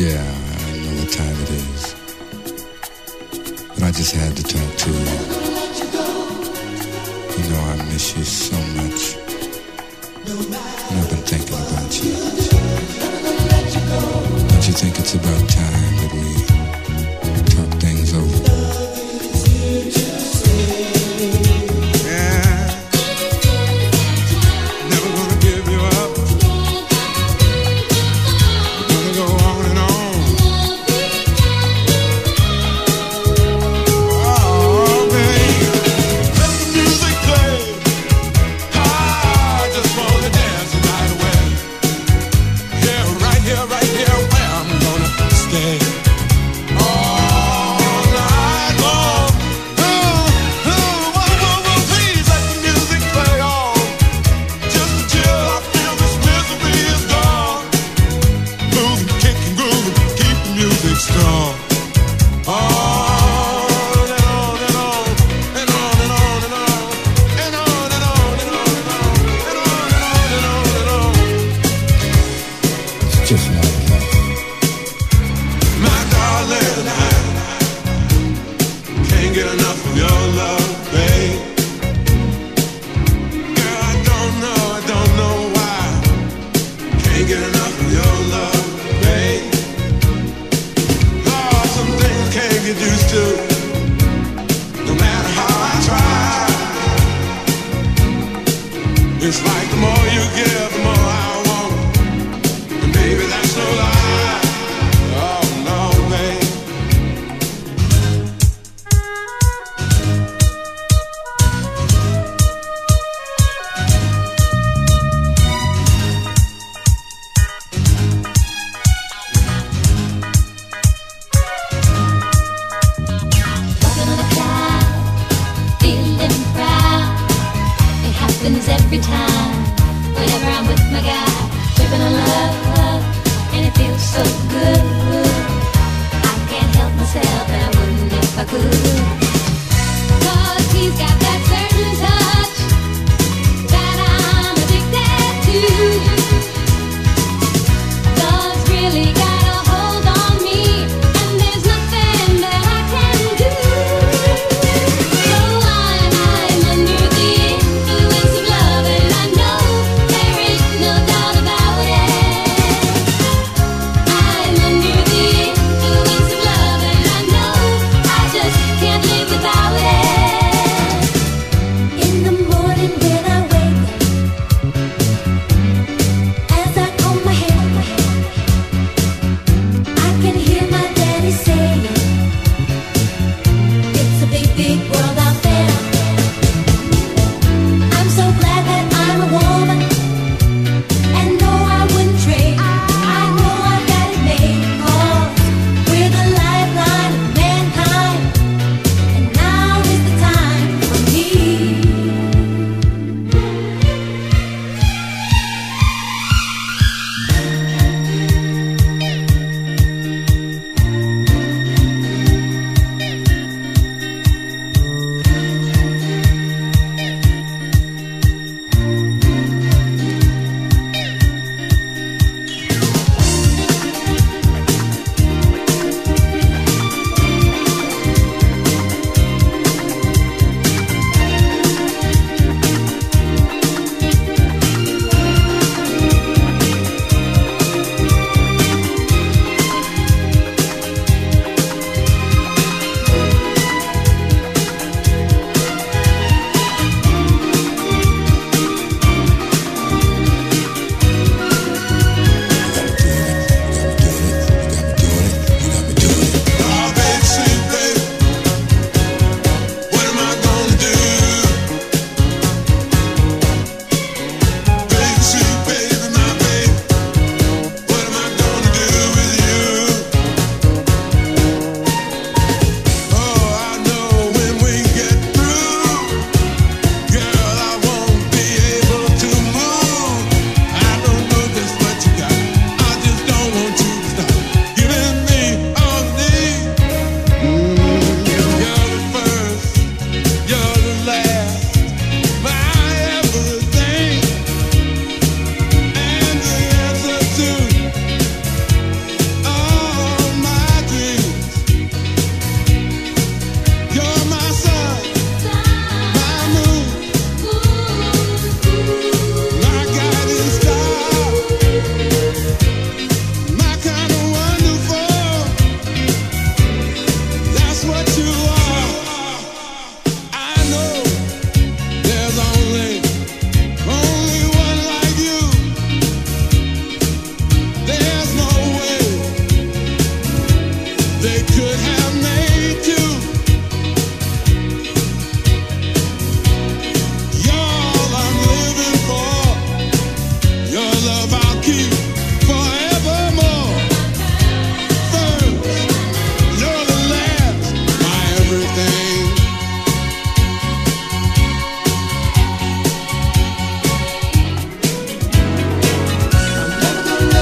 Yeah, I know what time it is. But I just had to talk to you. You know I miss you so much. And I've been thinking about you. Don't you think it's about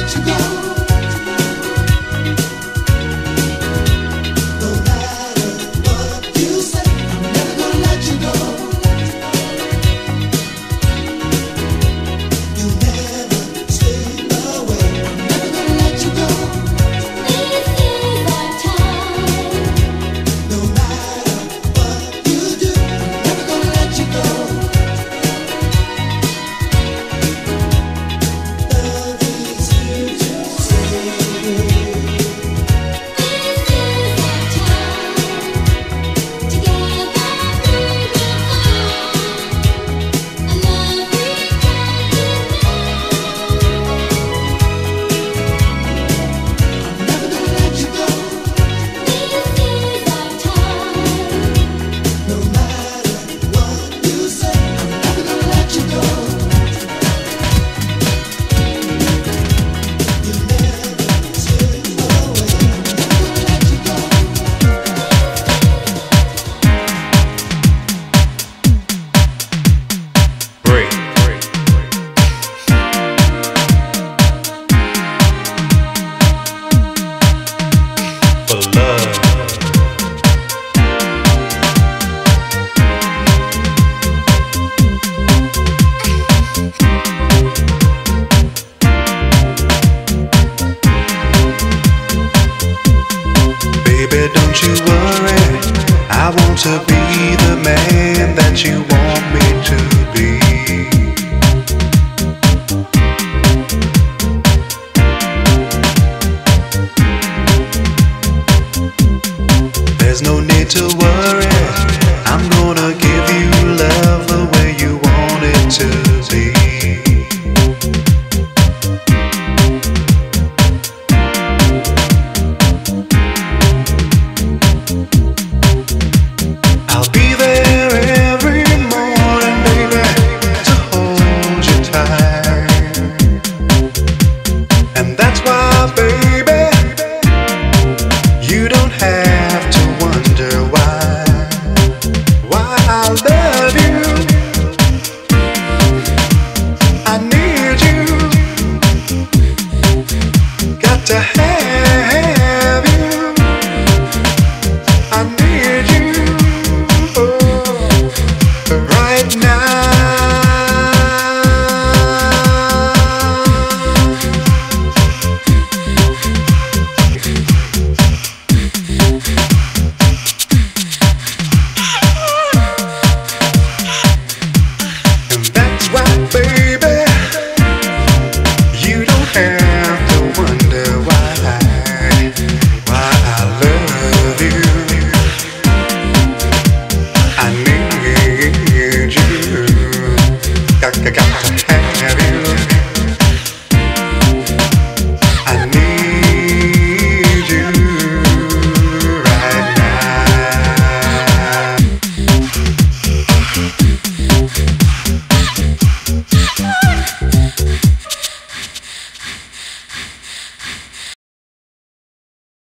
心动。to worry. right now.